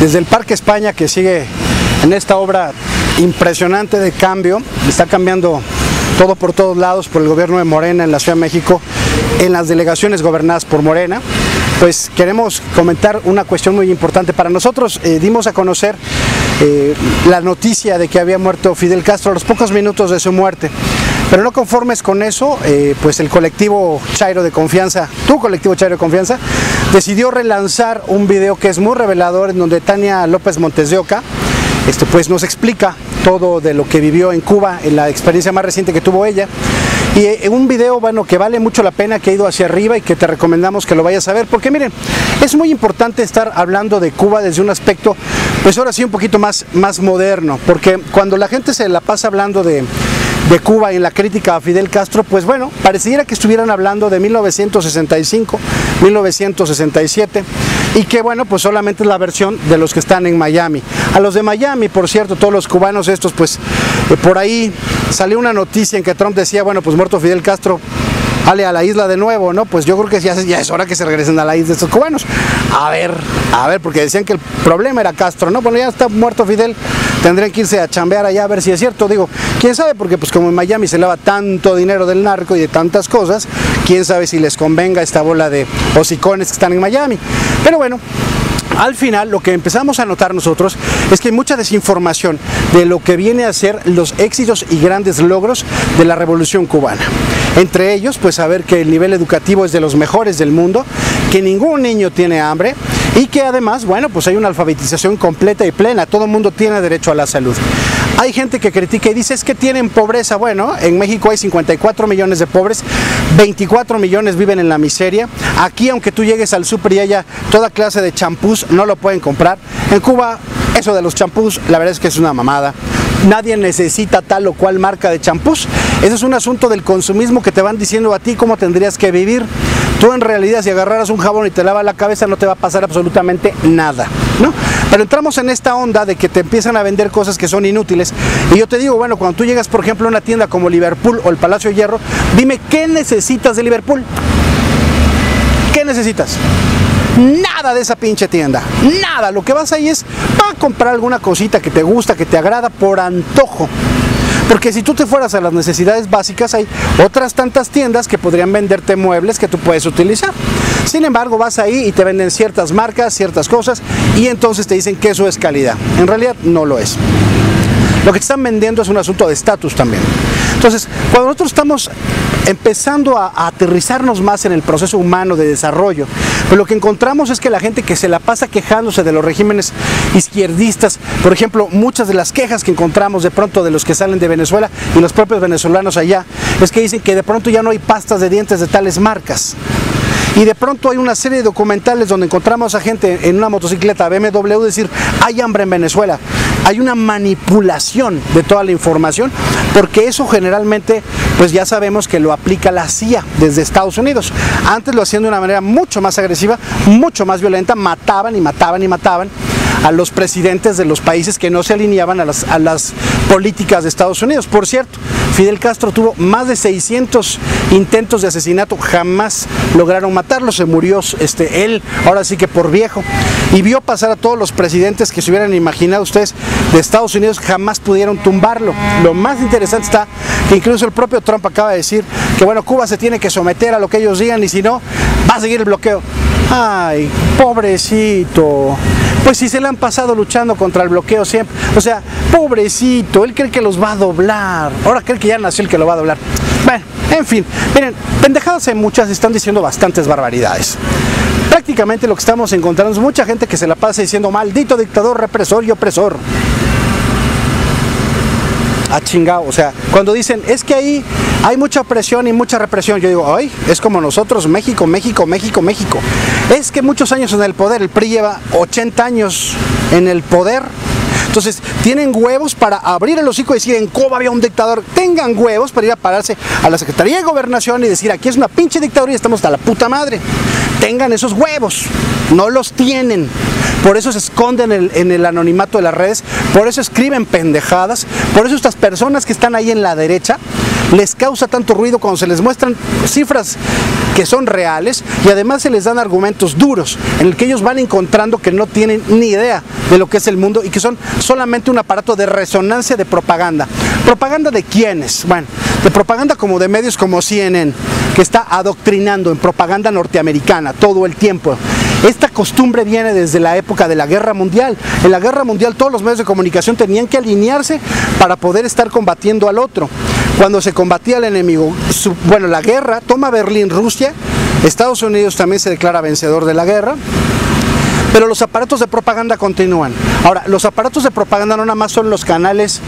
desde el Parque España que sigue en esta obra impresionante de cambio, está cambiando todo por todos lados por el gobierno de Morena en la Ciudad de México, en las delegaciones gobernadas por Morena, pues queremos comentar una cuestión muy importante para nosotros. Eh, dimos a conocer eh, la noticia de que había muerto Fidel Castro a los pocos minutos de su muerte. Pero no conformes con eso, eh, pues el colectivo Chairo de Confianza, tu colectivo Chairo de Confianza, decidió relanzar un video que es muy revelador en donde Tania López Montes de Oca, este, pues nos explica todo de lo que vivió en Cuba, en la experiencia más reciente que tuvo ella. Y eh, un video, bueno, que vale mucho la pena, que ha ido hacia arriba y que te recomendamos que lo vayas a ver, porque miren, es muy importante estar hablando de Cuba desde un aspecto, pues ahora sí un poquito más, más moderno, porque cuando la gente se la pasa hablando de de Cuba en la crítica a Fidel Castro, pues bueno, pareciera que estuvieran hablando de 1965, 1967 y que bueno, pues solamente es la versión de los que están en Miami. A los de Miami, por cierto, todos los cubanos estos, pues eh, por ahí salió una noticia en que Trump decía, bueno, pues muerto Fidel Castro, ale a la isla de nuevo, ¿no? Pues yo creo que ya, ya, es hora que se regresen a la isla estos cubanos. A ver, a ver, porque decían que el problema era Castro, ¿no? Bueno, ya está muerto Fidel, tendrían que irse a chambear allá a ver si es cierto. Digo, quién sabe, porque pues como en Miami se lava tanto dinero del narco y de tantas cosas, quién sabe si les convenga esta bola de hocicones que están en Miami. Pero bueno, al final lo que empezamos a notar nosotros es que hay mucha desinformación de lo que viene a ser los éxitos y grandes logros de la revolución cubana. Entre ellos, pues saber que el nivel educativo es de los mejores del mundo, que ningún niño tiene hambre y que además, bueno, pues hay una alfabetización completa y plena, todo el mundo tiene derecho a la salud. Hay gente que critica y dice es que tienen pobreza. Bueno, en México hay 54 millones de pobres, 24 millones viven en la miseria. Aquí, aunque tú llegues al súper y haya toda clase de champús, no lo pueden comprar. En Cuba, eso de los champús, la verdad es que es una mamada nadie necesita tal o cual marca de champús. Ese es un asunto del consumismo que te van diciendo a ti cómo tendrías que vivir. Tú en realidad si agarraras un jabón y te lavas la cabeza no te va a pasar absolutamente nada, Pero entramos en esta onda de que te empiezan a vender cosas que son inútiles. Y yo te digo, bueno, cuando tú llegas por ejemplo a una tienda como Liverpool o el Palacio de Hierro, dime qué necesitas de Liverpool. ¿Qué necesitas? Nada de esa pinche tienda. Nada. Lo que vas ahí es a comprar alguna cosita que te gusta, que te agrada por antojo. Porque si tú te fueras a las necesidades básicas, hay otras tantas tiendas que podrían venderte muebles que tú puedes utilizar. Sin embargo, vas ahí y te venden ciertas marcas, ciertas cosas, y entonces te dicen que eso es calidad. En realidad no lo es. Lo que te están vendiendo es un asunto de estatus también. Entonces, cuando nosotros estamos empezando a, aterrizarnos más en el proceso humano de desarrollo, pues lo que encontramos es que la gente que se la pasa quejándose de los regímenes izquierdistas, por ejemplo, muchas de las quejas que encontramos de pronto de los que salen de Venezuela y los propios venezolanos allá, es que dicen que de pronto ya no hay pastas de dientes de tales marcas. Y de pronto hay una serie de documentales donde encontramos a gente en una motocicleta BMW decir, hay hambre en Venezuela. Hay una manipulación de toda la información, porque eso generalmente, pues ya sabemos que lo aplica la CIA desde Estados Unidos. Antes lo hacían de una manera mucho más agresiva, mucho más violenta, mataban y mataban y mataban a los presidentes de los países que no se alineaban a las, a las políticas de Estados Unidos. Por cierto, Fidel Castro tuvo más de 600 intentos de asesinato, jamás lograron matarlo, se murió este, él, ahora sí que por viejo, y vio pasar a todos los presidentes que se hubieran imaginado ustedes de Estados Unidos, jamás pudieron tumbarlo. Lo más interesante está que incluso el propio Trump acaba de decir que bueno, Cuba se tiene que someter a lo que ellos digan y si no, va a seguir el bloqueo. Ay, pobrecito. Pues si se le han pasado luchando contra el bloqueo siempre. O sea, pobrecito, él cree que los va a doblar. Ahora cree que ya nació el que lo va a doblar. Bueno, en fin, miren, pendejadas hay muchas, están diciendo bastantes barbaridades. Prácticamente lo que estamos encontrando es mucha gente que se la pasa diciendo maldito dictador, represor y opresor a chingado. O sea, cuando dicen, es que ahí hay mucha opresión y mucha represión, yo digo, ay, es como nosotros, México, México, México, México. Es que muchos años en el poder, el PRI lleva 80 años en el poder. Entonces, tienen huevos para abrir el hocico y decir en Cuba había un dictador. Tengan huevos para ir a pararse a la Secretaría de Gobernación y decir aquí es una pinche dictadura y estamos hasta la puta madre. Tengan esos huevos. No los tienen. Por eso se esconden en el, anonimato de las redes. Por eso escriben pendejadas. Por eso estas personas que están ahí en la derecha les causa tanto ruido cuando se les muestran cifras que son reales y además se les dan argumentos duros en el que ellos van encontrando que no tienen ni idea de lo que es el mundo y que son solamente un aparato de resonancia de propaganda. ¿Propaganda de quiénes? Bueno, de propaganda como de medios como CNN, está adoctrinando en propaganda norteamericana todo el tiempo. Esta costumbre viene desde la época de la Guerra Mundial. En la Guerra Mundial todos los medios de comunicación tenían que alinearse para poder estar combatiendo al otro. Cuando se combatía al enemigo, bueno, la guerra, toma Berlín, Rusia, Estados Unidos también se declara vencedor de la guerra, pero los aparatos de propaganda continúan. Ahora, los aparatos de propaganda no nada más son los canales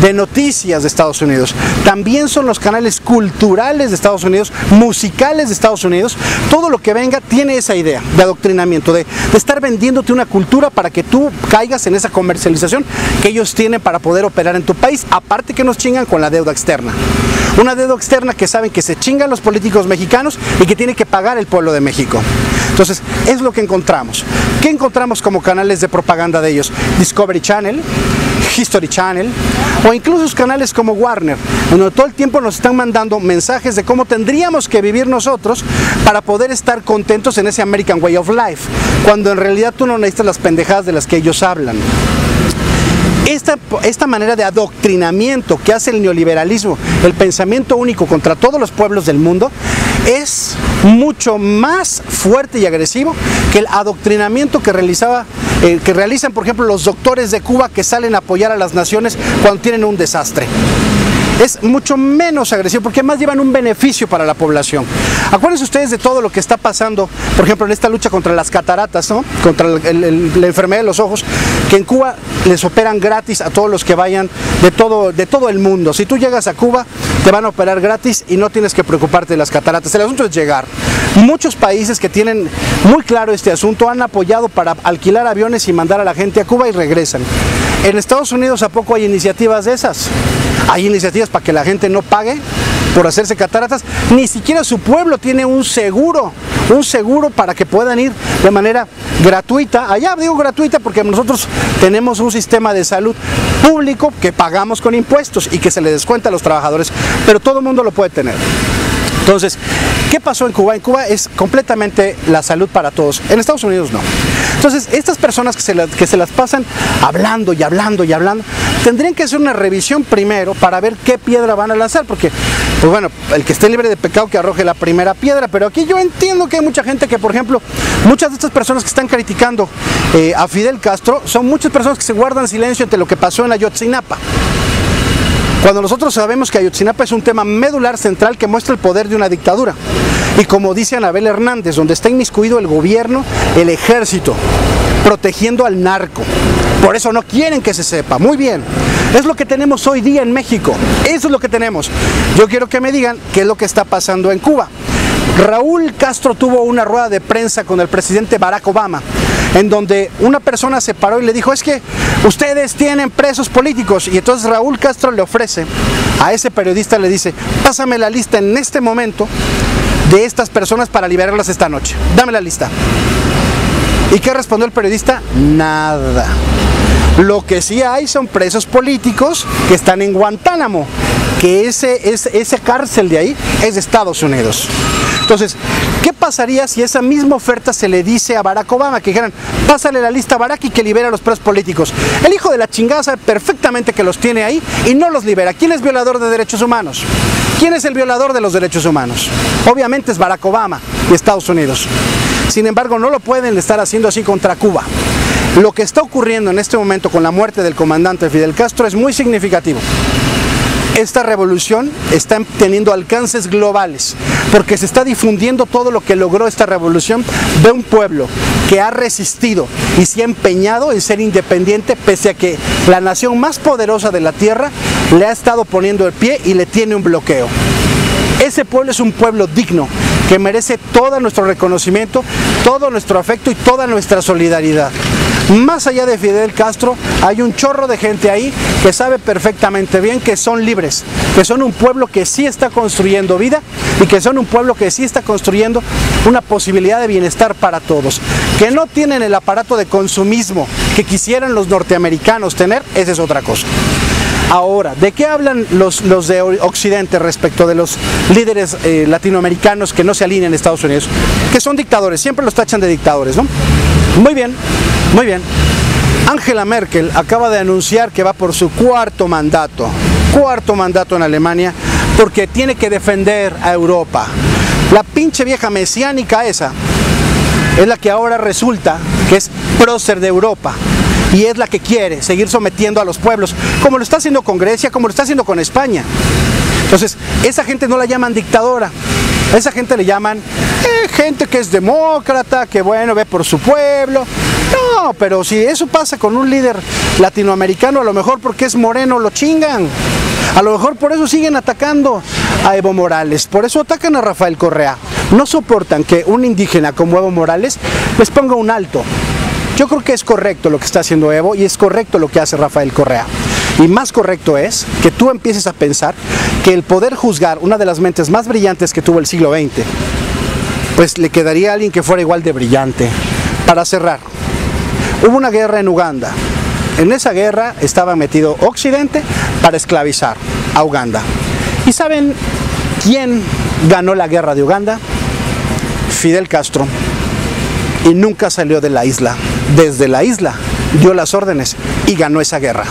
de noticias de Estados Unidos, también son los canales culturales de Estados Unidos, musicales de Estados Unidos. Todo lo que venga tiene esa idea de adoctrinamiento, de, de estar vendiéndote una cultura para que tú caigas en esa comercialización que ellos tienen para poder operar en tu país, aparte que nos chingan con la deuda externa. Una deuda externa que saben que se chingan los políticos mexicanos y que tiene que pagar el pueblo de México. Entonces, es lo que encontramos. ¿Qué encontramos como canales de propaganda de ellos? Discovery Channel, History Channel o incluso canales como Warner, donde todo el tiempo nos están mandando mensajes de cómo tendríamos que vivir nosotros para poder estar contentos en ese American Way of Life, cuando en realidad tú no necesitas las pendejadas de las que ellos hablan. Esta, esta, manera de adoctrinamiento que hace el neoliberalismo, el pensamiento único contra todos los pueblos del mundo, es mucho más fuerte y agresivo que el adoctrinamiento que realizaba eh, que realizan por ejemplo los doctores de Cuba que salen a apoyar a las naciones cuando tienen un desastre es mucho menos agresivo porque además llevan un beneficio para la población. Acuérdense ustedes de todo lo que está pasando, por ejemplo, en esta lucha contra las cataratas, ¿no? contra la enfermedad de los ojos, que en Cuba les operan gratis a todos los que vayan de todo, de todo el mundo. Si tú llegas a Cuba, te van a operar gratis y no tienes que preocuparte de las cataratas. El asunto es llegar. Muchos países que tienen muy claro este asunto han apoyado para alquilar aviones y mandar a la gente a Cuba y regresan. En Estados Unidos a poco hay iniciativas de esas. Hay iniciativas para que la gente no pague por hacerse cataratas. Ni siquiera su pueblo tiene un seguro, un seguro para que puedan ir de manera gratuita. Allá digo gratuita porque nosotros tenemos un sistema de salud público que pagamos con impuestos y que se le descuenta a los trabajadores, pero todo el mundo lo puede tener. Entonces, ¿qué pasó en Cuba? En Cuba es completamente la salud para todos. En Estados Unidos no. Entonces, estas personas que se, que se las pasan hablando y hablando y hablando, tendrían que hacer una revisión primero para ver qué piedra van a lanzar, porque, pues bueno, el que esté libre de pecado que arroje la primera piedra, pero aquí yo entiendo que hay mucha gente que, por ejemplo, muchas de estas personas que están criticando eh, a Fidel Castro son muchas personas que se guardan silencio ante lo que pasó en Ayotzinapa. Cuando nosotros sabemos que Ayotzinapa es un tema medular central que muestra el poder de una dictadura. Y como dice Anabel Hernández, donde está inmiscuido el gobierno, el ejército, protegiendo al narco. Por eso no quieren que se sepa. Muy bien. Es lo que tenemos hoy día en México. Eso es lo que tenemos. Yo quiero que me digan qué es lo que está pasando en Cuba. Raúl Castro tuvo una rueda de prensa con el presidente Barack Obama, en donde una persona se paró y le dijo, es que ustedes tienen presos políticos. Y entonces Raúl Castro le ofrece a ese periodista, le dice, pásame la lista en este momento de estas personas para liberarlas esta noche. Dame la lista. ¿Y qué respondió el periodista? Nada. Lo que sí hay son presos políticos que están en Guantánamo, que ese, ese, esa cárcel de ahí es de Estados Unidos. Entonces, ¿qué pasaría si esa misma oferta se le dice a Barack Obama? Que dijeran, pásale la lista a Barack y que libera a los presos políticos. El hijo de la chingada sabe perfectamente que los tiene ahí y no los libera. ¿Quién es violador de derechos humanos? ¿Quién es el violador de los derechos humanos? Obviamente es Barack Obama y Estados Unidos. Sin embargo, no lo pueden estar haciendo así contra Cuba. Lo que está ocurriendo en este momento con la muerte del comandante Fidel Castro es muy significativo esta revolución está teniendo alcances globales, porque se está difundiendo todo lo que logró esta revolución de un pueblo que ha resistido y se ha empeñado en ser independiente pese a que la nación más poderosa de la tierra le ha estado poniendo el pie y le tiene un bloqueo. Ese pueblo es un pueblo digno, que merece todo nuestro reconocimiento, todo nuestro afecto y toda nuestra solidaridad. Más allá de Fidel Castro, hay un chorro de gente ahí que sabe perfectamente bien que son libres, que son un pueblo que sí está construyendo vida y que son un pueblo que sí está construyendo una posibilidad de bienestar para todos. Que no tienen el aparato de consumismo que quisieran los norteamericanos tener, esa es otra cosa. Ahora, ¿de qué hablan los, de Occidente respecto de los líderes eh, latinoamericanos que no se alinean a Estados Unidos? Que son dictadores, siempre los tachan de dictadores, ¿no? Muy bien, muy bien. Angela Merkel acaba de anunciar que va por su cuarto mandato, cuarto mandato en Alemania, porque tiene que defender a Europa. La pinche vieja mesiánica esa es la que ahora resulta que es prócer de Europa y es la que quiere seguir sometiendo a los pueblos, como lo está haciendo con Grecia, como lo está haciendo con España. Entonces, esa gente no la llaman dictadora, esa gente le llaman eh, gente que es demócrata, que bueno, ve por su pueblo. No, pero si eso pasa con un líder latinoamericano, a lo mejor porque es moreno lo chingan. A lo mejor por eso siguen atacando a Evo Morales, por eso atacan a Rafael Correa. No soportan que un indígena como Evo Morales les ponga un alto. Yo creo que es correcto lo que está haciendo Evo y es correcto lo que hace Rafael Correa. Y más correcto es que tú empieces a pensar que el poder juzgar una de las mentes más brillantes que tuvo el siglo XX, pues le quedaría a alguien que fuera igual de brillante. Para cerrar, hubo una guerra en Uganda. En esa guerra estaba metido Occidente para esclavizar a Uganda. ¿Y saben quién ganó la guerra de Uganda? Fidel Castro. Y nunca salió de la isla desde la isla, dio las órdenes y ganó esa guerra.